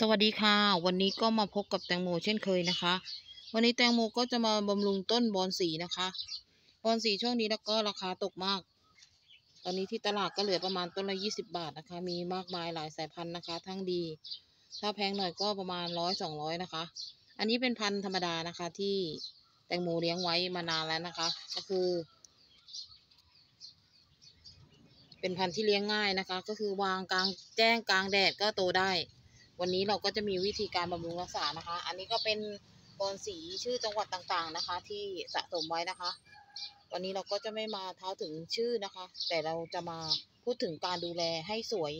สวัสดีค่ะ วันนี้ก็มาพบกับแตงโมเช่นเคยนะคะ วันนี้แตงโมก็จะมาบำรุงต้นบอนสีนะคะบอนสีช่วงนี้แล้วก็ราคาตกมาก ตอนนี้ที่ตลาดก็เหลือประมาณต้นละยี่สิบาทนะคะ มีมากมายหลายสายพันธุ์นะคะ ทั้งดี ถ้าแพงหน่อยก็ประมาณร้อยสองร้อยนะคะ อันนี้เป็นพันธุ์ธรรมดานะคะ ที่แตงโมเลี้ยงไว้มานานแล้วนะคะ ก็คือ เป็นพันธุ์ที่เลี้ยงง่ายนะคะ ก็คือวางกลางแจ้งกลางแดดก็โตได้ วันนี้เราก็จะมีวิธีการบำรุงรักษานะคะ อันนี้ก็เป็นบอนสีชื่อจังหวัดต่างๆนะคะ ที่สะสมไว้นะคะ วันนี้เราก็จะไม่มาเท้าถึงชื่อนะคะ แต่เราจะมาพูดถึงการดูแลให้สวย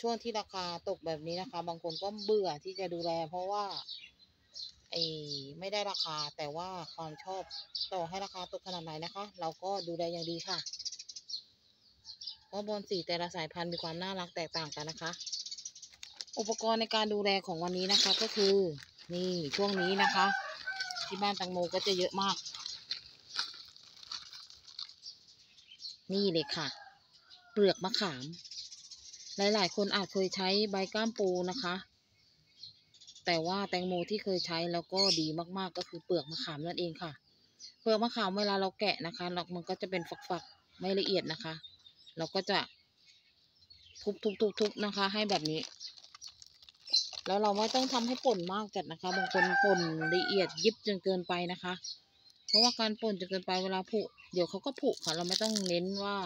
ช่วงที่ราคาตกแบบนี้นะคะ บางคนก็เบื่อที่จะดูแล เพราะว่าไอ้ไม่ได้ราคาแต่ว่าความชอบต่อให้ราคาตกขนาดไหนนะคะ เราก็ดูแลอย่างดีค่ะเพราะบอนสีแต่ละสายพันธุ์มีความน่ารักแตกต่างกันนะคะ อุปกรณ์ในการดูแลของวันนี้นะคะ ก็คือ นี่ช่วงนี้นะคะ ที่บ้านตังโมก็จะเยอะมาก นี่เลยค่ะ เปลือกมะขาม หลาย ๆ คนอาจเคยใช้ใบก้ามปูนะคะ แต่ว่าแตงโมที่เคยใช้แล้วก็ดีมากๆก็คือเปลือกมะขามนั่นเองค่ะ เปลือกมะขามเวลาเราแกะนะคะมันก็จะเป็นฝักๆไม่ละเอียดนะคะ เราก็จะทุบๆๆๆนะคะ ให้แบบนี้ แล้วเราไม่ต้องทำให้ป่นมากจัดนะคะ บางคนป่นละเอียดยิบจนเกินไปนะคะ เพราะว่าการป่นจนเกินไปเวลาผุเดี๋ยวเขาก็ผุค่ะ เราไม่ต้องเน้นว่า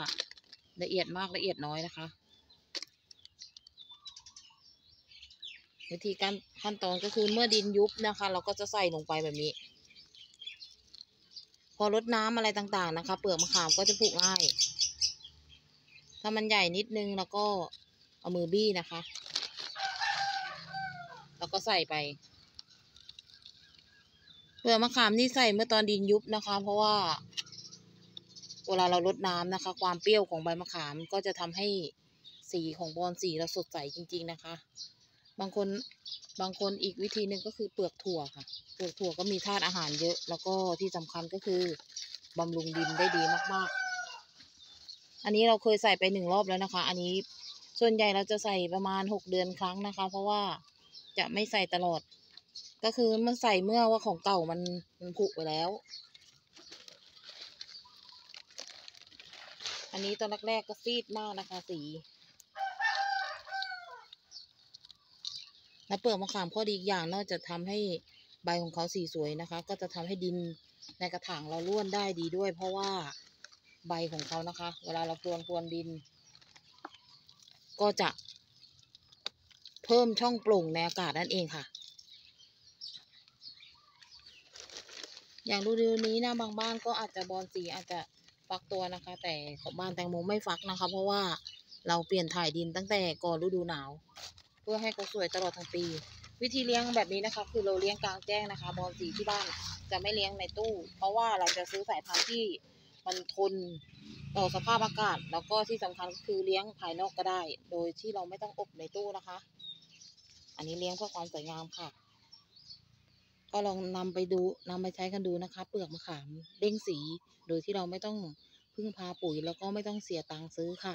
ละเอียดมากละเอียดน้อยนะคะ วิธีการขั้นตอนก็คือเมื่อดินยุบนะคะ เราก็จะใส่ลงไปแบบนี้ พอรดน้ำอะไรต่างๆนะคะ เปลือกมะขามก็จะผุง่าย ถ้ามันใหญ่นิดนึงแล้วก็เอามือบี้นะคะ แล้วก็ใส่ไป เปลือกมะขามนี่ใส่เมื่อตอนดินยุบนะคะ เพราะว่า เวลาเราลดน้ำนะคะ ความเปรี้ยวของใบมะขามก็จะทำให้สีของบอนสีเราสดใสจริง ๆนะคะ บางคนบางคนอีกวิธีหนึ่งก็คือเปลือกถั่วค่ะ เปลือกถั่วก็มีธาตุอาหารเยอะ แล้วก็ที่สำคัญก็คือบำรุงดินได้ดีมากๆ อันนี้เราเคยใส่ไปหนึ่งรอบแล้วนะคะ อันนี้ส่วนใหญ่เราจะใส่ประมาณหกเดือนครั้งนะคะ เพราะว่า จะไม่ใส่ตลอด ก็คือมันใส่เมื่อว่าของเก่ามันมันผุไปแล้ว อันนี้ตอนแรกๆก็ซีดมากนะคะสีและเปลือกมะขามข้อดีอีกอย่างนอกจากทำให้ใบของเขาสีสวยนะคะ ก็จะทำให้ดินในกระถางเราร่วนได้ดีด้วย เพราะว่าใบของเขานะคะ เวลาเราพรวนพรวนดิน ก็จะ เพิ่มช่องโปร่งในอากาศนั่นเองค่ะ อย่างฤดูนี้นะบางบ้านก็อาจจะบอนสีอาจจะฟักตัวนะคะ แต่ของบ้านแตงโมไม่ฟักนะคะ เพราะว่าเราเปลี่ยนถ่ายดินตั้งแต่ก่อนฤดูหนาว เพื่อให้เขาสวยตลอดทั้งปี วิธีเลี้ยงแบบนี้นะคะ คือเราเลี้ยงกลางแจ้งนะคะ บอนสีที่บ้านจะไม่เลี้ยงในตู้ เพราะว่าเราจะซื้อสายพันธุ์ที่มันทนต่อสภาพอากาศ แล้วก็ที่สำคัญก็คือเลี้ยงภายนอกก็ได้ โดยที่เราไม่ต้องอบในตู้นะคะ อันนี้เลี้ยงเพื่อความสวยงามค่ะ ก็ลองนำไปดูนำไปใช้กันดูนะคะ เปลือกมะขามเด้งสี โดยที่เราไม่ต้องพึ่งพาปุ๋ยแล้วก็ไม่ต้องเสียตังค์ซื้อค่ะ